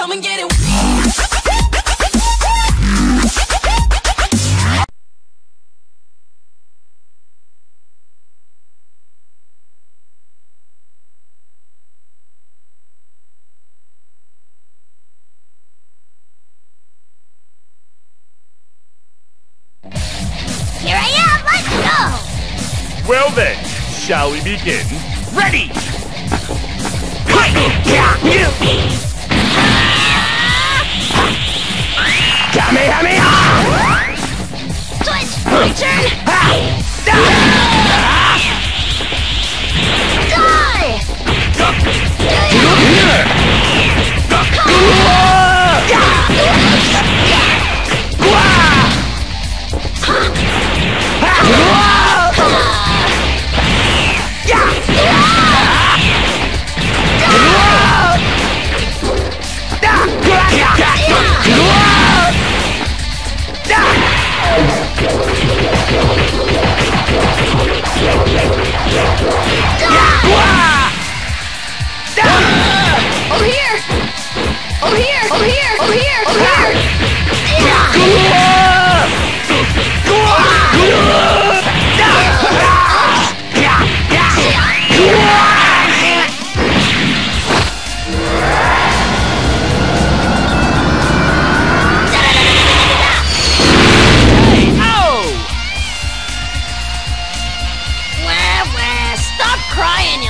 Come and get it. Here I am, let's go! Well then, shall we begin? Ready! Kamehameha! Ah! Switch! My turn! Die! Over here! Over here! Over here! Over here! Over here! crying,